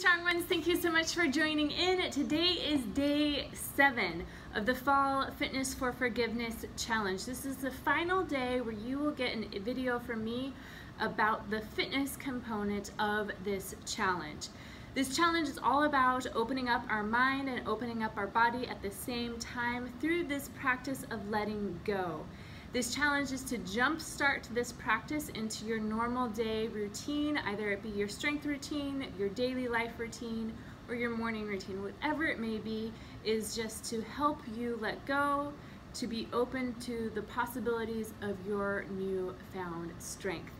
strong ones, thank you so much for joining in. Today is day seven of the Fall Fitness for Forgiveness Challenge. This is the final day where you will get a video from me about the fitness component of this challenge. This challenge is all about opening up our mind and opening up our body at the same time through this practice of letting go. This challenge is to jumpstart this practice into your normal day routine, either it be your strength routine, your daily life routine, or your morning routine, whatever it may be, is just to help you let go, to be open to the possibilities of your newfound strength.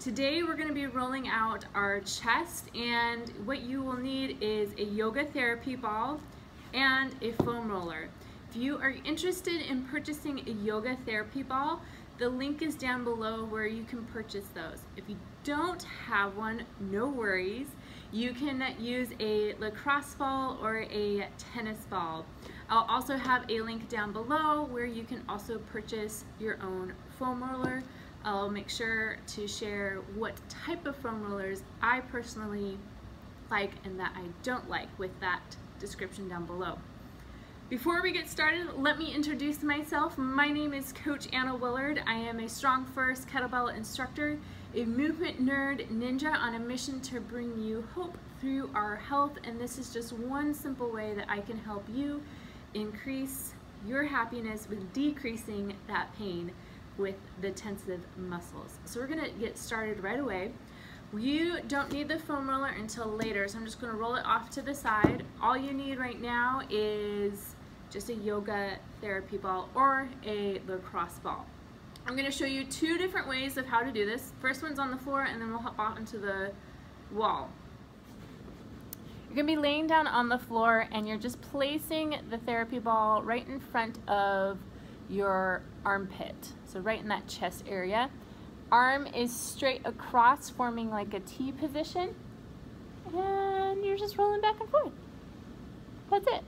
Today we're going to be rolling out our chest and what you will need is a yoga therapy ball and a foam roller. If you are interested in purchasing a yoga therapy ball, the link is down below where you can purchase those. If you don't have one, no worries. You can use a lacrosse ball or a tennis ball. I'll also have a link down below where you can also purchase your own foam roller. I'll make sure to share what type of foam rollers I personally like and that I don't like with that description down below. Before we get started, let me introduce myself. My name is Coach Anna Willard. I am a Strong First kettlebell instructor, a movement nerd ninja on a mission to bring you hope through our health, and this is just one simple way that I can help you increase your happiness with decreasing that pain with the tensive muscles. So we're gonna get started right away. You don't need the foam roller until later, so I'm just gonna roll it off to the side. All you need right now is just a yoga therapy ball or a lacrosse ball. I'm gonna show you two different ways of how to do this. First one's on the floor and then we'll hop out into the wall. You're gonna be laying down on the floor and you're just placing the therapy ball right in front of your armpit. So right in that chest area. Arm is straight across, forming like a T position. And you're just rolling back and forth. That's it.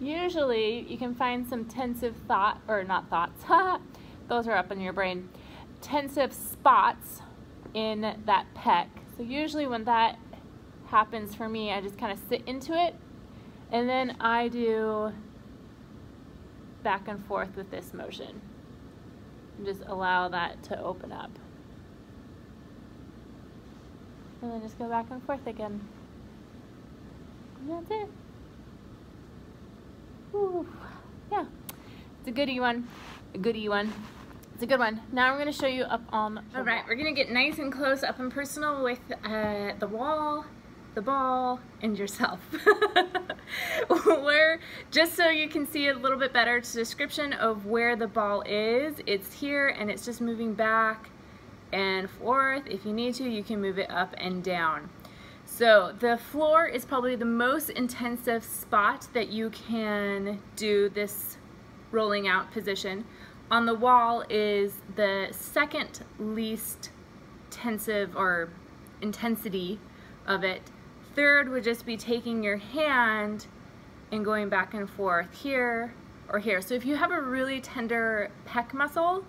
Usually you can find some tensive thought, or not thoughts, those are up in your brain, tensive spots in that pec. So usually when that happens for me, I just kind of sit into it and then I do back and forth with this motion and just allow that to open up. And then just go back and forth again. And that's it. Yeah, it's a goody one, a goody one. It's a good one. Now we're gonna show you up on All right, we're gonna get nice and close up and personal with uh, the wall, the ball, and yourself. just so you can see a little bit better, it's a description of where the ball is. It's here and it's just moving back and forth. If you need to, you can move it up and down. So the floor is probably the most intensive spot that you can do this rolling out position. On the wall is the second least tensive or intensity of it Third would just be taking your hand and going back and forth here or here. So if you have a really tender pec muscle,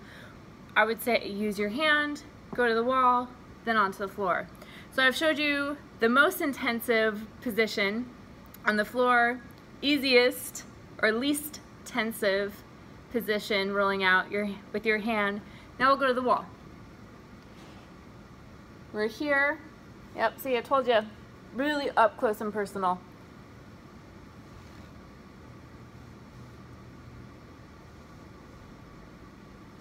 I would say use your hand, go to the wall, then onto the floor. So I've showed you the most intensive position on the floor, easiest or least tensive position rolling out your with your hand. Now we'll go to the wall. We're here. Yep, see I told you really up close and personal.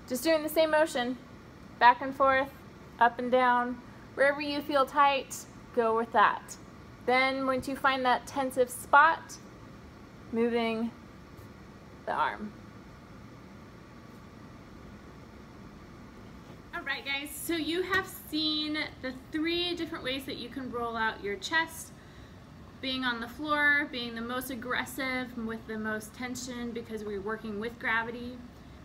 Just doing the same motion, back and forth, up and down. Wherever you feel tight, go with that. Then once you find that tensive spot, moving the arm. Alright guys, so you have seen the three different ways that you can roll out your chest. Being on the floor, being the most aggressive with the most tension because we're working with gravity.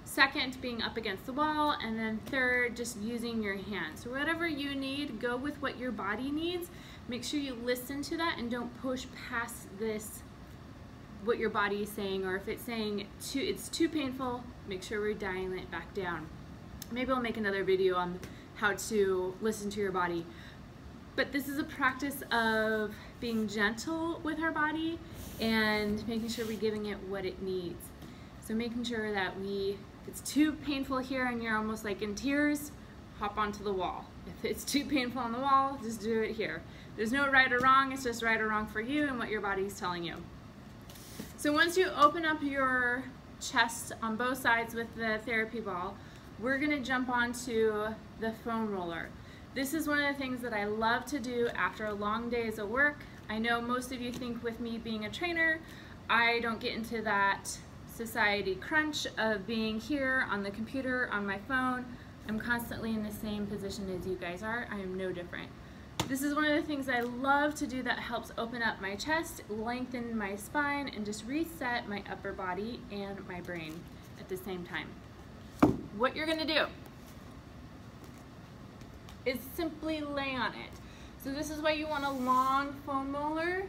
Second, being up against the wall. And then third, just using your hands. So whatever you need, go with what your body needs. Make sure you listen to that and don't push past this what your body is saying or if it's saying too, it's too painful, make sure we're dialing it back down maybe I'll make another video on how to listen to your body. But this is a practice of being gentle with our body and making sure we're giving it what it needs. So making sure that we, if it's too painful here and you're almost like in tears, hop onto the wall. If it's too painful on the wall, just do it here. There's no right or wrong, it's just right or wrong for you and what your body's telling you. So once you open up your chest on both sides with the therapy ball, we're gonna jump onto the foam roller. This is one of the things that I love to do after a long days of work. I know most of you think with me being a trainer, I don't get into that society crunch of being here on the computer, on my phone. I'm constantly in the same position as you guys are. I am no different. This is one of the things I love to do that helps open up my chest, lengthen my spine, and just reset my upper body and my brain at the same time. What you're gonna do is simply lay on it. So this is why you want a long foam roller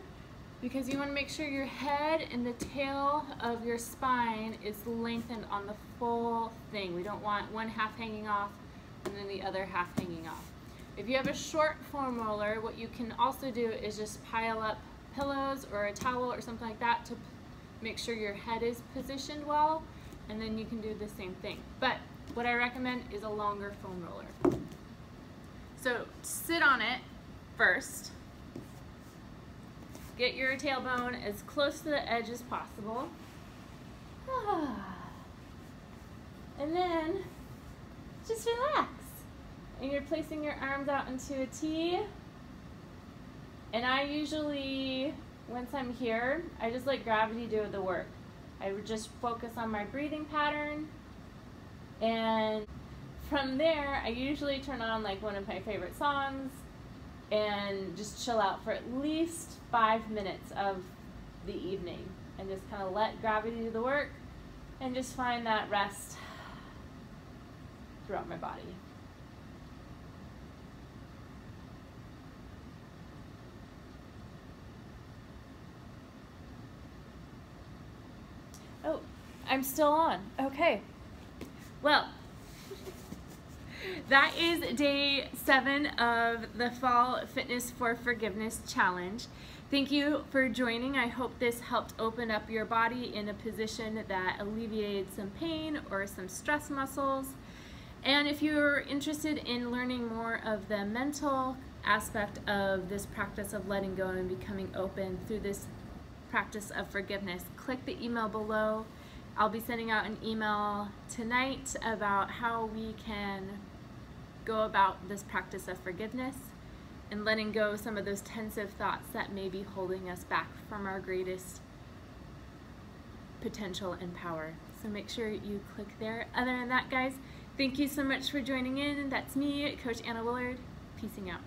because you want to make sure your head and the tail of your spine is lengthened on the full thing. We don't want one half hanging off and then the other half hanging off. If you have a short foam roller, what you can also do is just pile up pillows or a towel or something like that to make sure your head is positioned well, and then you can do the same thing. But what I recommend is a longer foam roller. So sit on it first. Get your tailbone as close to the edge as possible. And then just relax and you're placing your arms out into a T. And I usually, once I'm here, I just let gravity do the work. I would just focus on my breathing pattern. And from there, I usually turn on like one of my favorite songs and just chill out for at least five minutes of the evening and just kind of let gravity do the work and just find that rest throughout my body. Oh, I'm still on. Okay. Well, that is day seven of the Fall Fitness for Forgiveness Challenge. Thank you for joining. I hope this helped open up your body in a position that alleviated some pain or some stress muscles. And if you're interested in learning more of the mental aspect of this practice of letting go and becoming open through this practice of forgiveness, click the email below. I'll be sending out an email tonight about how we can go about this practice of forgiveness and letting go some of those tensive thoughts that may be holding us back from our greatest potential and power. So make sure you click there. Other than that, guys, thank you so much for joining in. That's me, Coach Anna Willard. Peacing out.